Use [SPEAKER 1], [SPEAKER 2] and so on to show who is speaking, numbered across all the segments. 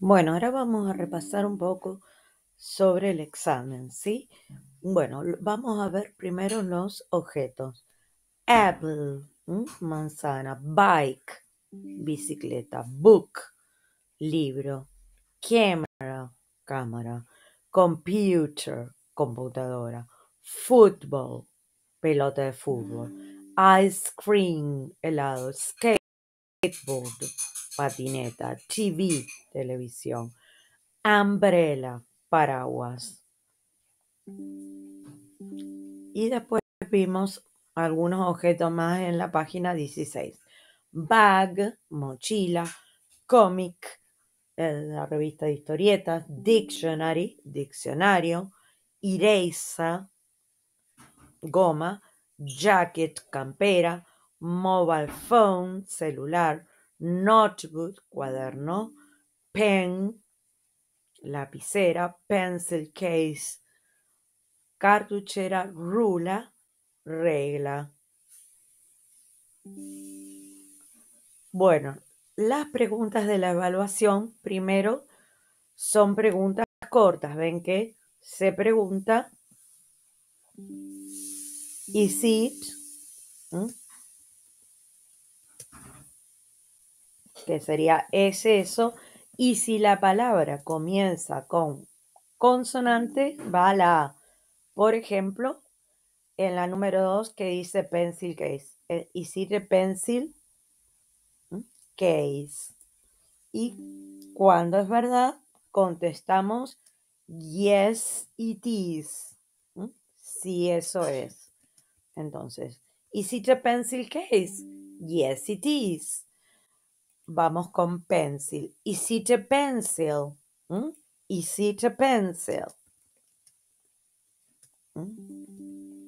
[SPEAKER 1] Bueno, ahora vamos a repasar un poco sobre el examen, ¿sí? Bueno, vamos a ver primero los objetos. Apple, manzana, bike, bicicleta, book, libro, camera, cámara, computer, computadora, football, pelota de fútbol, ice cream, helado, skateboard, patineta, TV, televisión, umbrella, paraguas. Y después vimos algunos objetos más en la página 16. Bag, mochila, cómic, eh, la revista de historietas, dictionary, diccionario, eraser, goma, jacket, campera, mobile phone, celular, notebook, cuaderno, pen, lapicera, pencil case, cartuchera, rula, regla. Bueno, las preguntas de la evaluación, primero, son preguntas cortas. Ven que se pregunta, ¿is it? Que sería, ¿es eso? Y si la palabra comienza con consonante, va a la A. Por ejemplo, en la número 2 que dice pencil case. eh, ¿Is it a pencil? Case. Y cuando es verdad, contestamos yes, it is. ¿Mm? Sí, eso es. Entonces, ¿is it a pencil case? Yes, it is. Vamos con pencil. ¿Is it a pencil? ¿Mm? ¿Is it a pencil?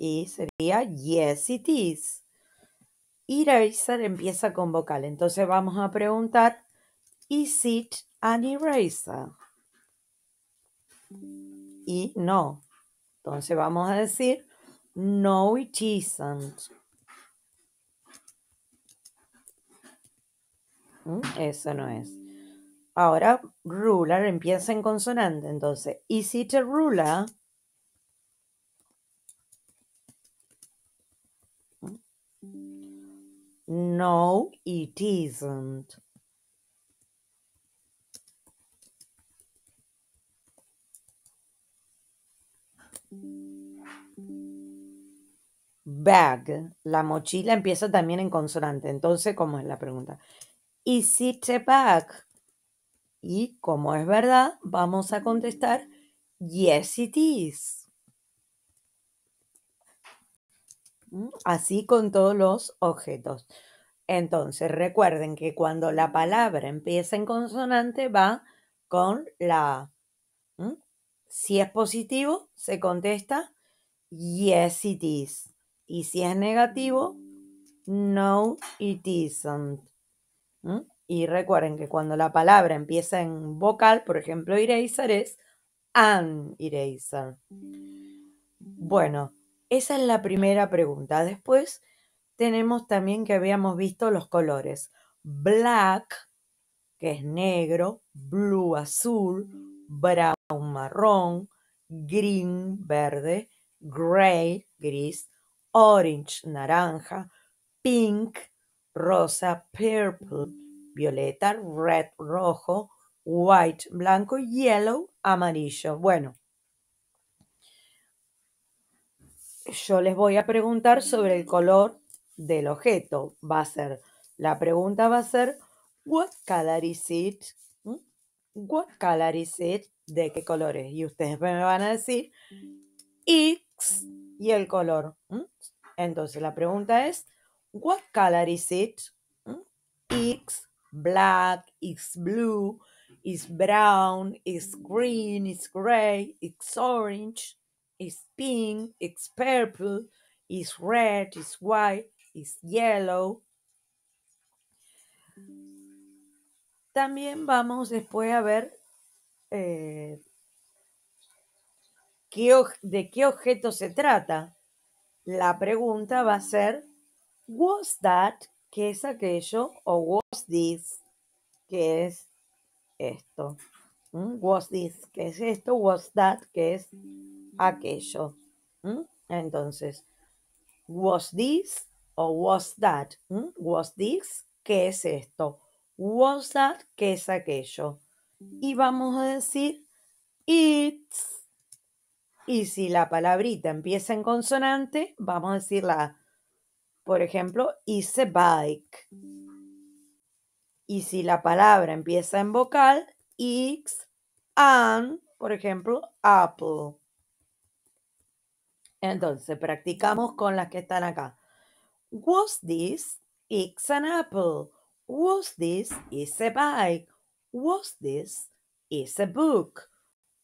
[SPEAKER 1] Y sería yes, it is. Eraser empieza con vocal. Entonces vamos a preguntar, ¿is it an eraser? Y no. Entonces vamos a decir, no, it isn't. ¿Mm? Eso no es. Ahora, ruler empieza en consonante. Entonces, is it a ruler? No, it isn't. Bag, la mochila empieza también en consonante. Entonces, ¿cómo es la pregunta? A bag? Y como es verdad, vamos a contestar, yes, it is. ¿Mm? Así con todos los objetos. Entonces, recuerden que cuando la palabra empieza en consonante va con la. ¿Mm? Si es positivo, se contesta yes, it is. Y si es negativo, no, it isn't. Y recuerden que cuando la palabra empieza en vocal, por ejemplo, eraser es an eraser. Bueno, esa es la primera pregunta. Después tenemos también que habíamos visto los colores. Black, que es negro, blue, azul, brown, marrón, green, verde, gray, gris, orange, naranja, pink, rosa, purple, violeta, red, rojo, white, blanco, yellow, amarillo. Bueno, yo les voy a preguntar sobre el color del objeto. Va a ser, la pregunta va a ser, what color is it? ¿Mm? What color is it? ¿De qué color es? Y ustedes me van a decir X y el color. ¿Mm? Entonces la pregunta es, what color is it? ¿Mm? X, black, is blue, is brown, is green, is gray, is orange, is pink, is purple, is red, is white, is yellow. También vamos después a ver eh, qué de qué objeto se trata. La pregunta va a ser, ¿was that? ¿Qué es aquello? O was this? ¿Qué es esto? Was this, ¿qué es esto? Was that, ¿qué es aquello? Entonces, was this o was that? Was this, ¿qué es esto? Was that, ¿qué es aquello? Y vamos a decir it's. Y si la palabrita empieza en consonante, vamos a decir la, por ejemplo, a bike. Y si la palabra empieza en vocal, X, and, por ejemplo, apple. Entonces, practicamos con las que están acá. Was this? It's an apple. Was this? Is a bike. Was this? Is a book.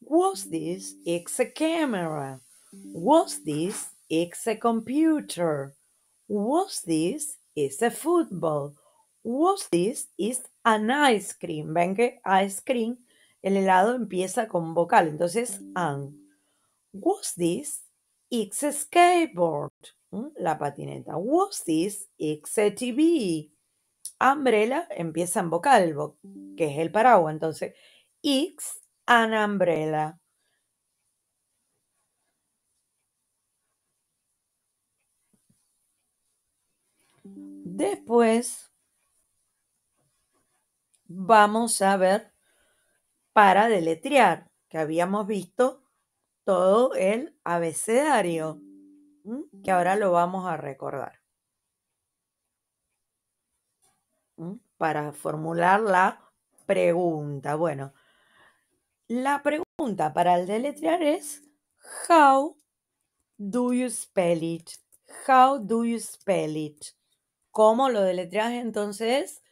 [SPEAKER 1] Was this? It's a camera. Was this? It's a computer. Was this? Is a football. Was this? Is an ice cream. Ven que ice cream, el helado empieza con vocal, entonces an. Was this? It's a skateboard. ¿Mm? La patineta. Was this? It's a TV. Umbrella empieza en vocal, vo- que es el paraguas. Entonces, it's an umbrella. Después vamos a ver para deletrear, que habíamos visto todo el abecedario, que ahora lo vamos a recordar. Para formular la pregunta. Bueno, la pregunta para el deletrear es How do you spell it? How do you spell it? ¿Cómo lo deletreas entonces?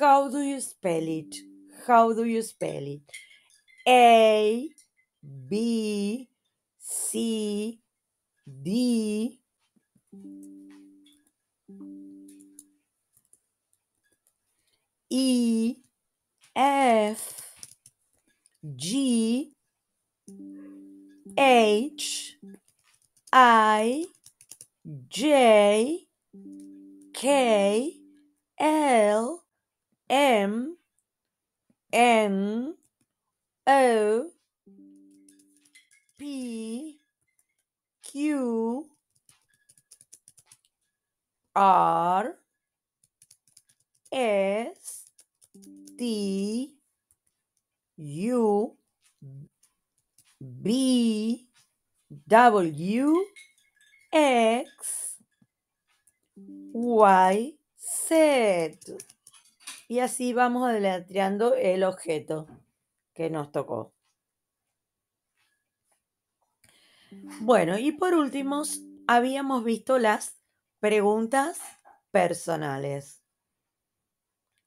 [SPEAKER 1] How do you spell it? How do you spell it? A, B, C, D, E, F, G, H, I, J, K, L, M, N, O, P, Q, R, S, T, U, B, W, X, Y, Z. Y así vamos deletreando el objeto que nos tocó. Bueno, y por último, habíamos visto las preguntas personales,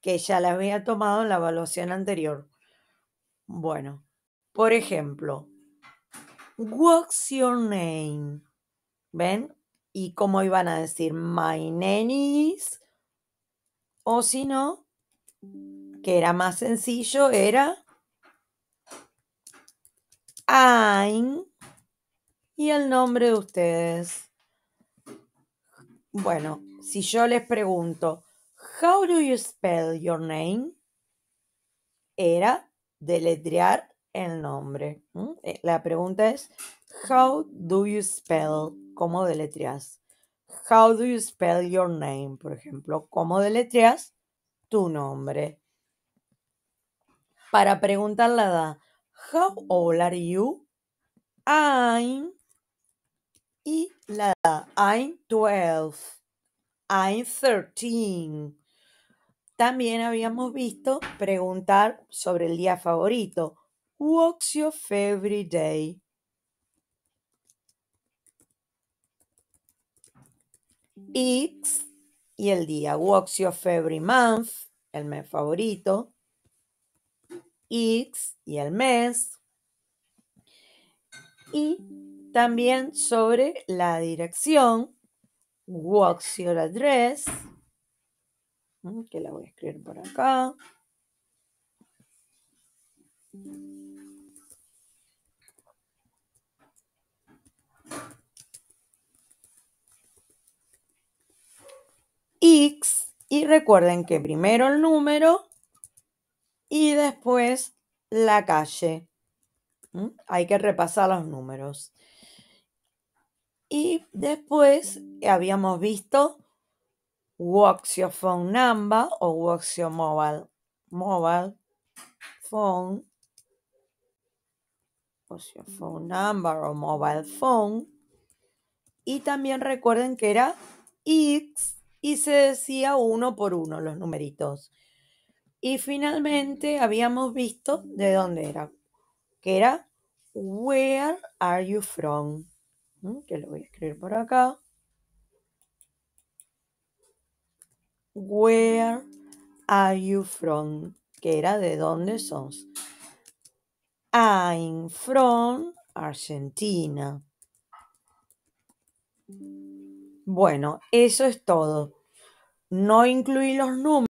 [SPEAKER 1] que ya las había tomado en la evaluación anterior. Bueno, por ejemplo, What's your name? ¿Ven? ¿Y cómo iban a decir? My name is. O si no, que era más sencillo, era I'm y el nombre de ustedes. Bueno, si yo les pregunto, How do you spell your name? Era deletrear el nombre. Eh, La pregunta es, How do you spell? ¿Cómo deletreas? How do you spell your name? Por ejemplo, ¿cómo deletreas tu nombre? Para preguntar la edad, How old are you? I'm. Y la edad, I'm 12. I'm 13. También habíamos visto preguntar sobre el día favorito. What's your favorite day? X y el día. What's your favorite month? El mes favorito. X y el mes. Y también sobre la dirección. What's your address? Mm, Que la voy a escribir por acá. X y recuerden que primero el número y después la calle. Hay que repasar los números. Y después habíamos visto what's your phone number o what's your mobile, mobile phone. What's your phone number o mobile phone. Y también recuerden que era X y se decía uno por uno los numeritos. Y finalmente habíamos visto de dónde era, que era Where are you from? Que lo voy a escribir por acá. Where are you from? Que era de dónde sos. I'm from Argentina. Bueno, eso es todo. No incluí los números.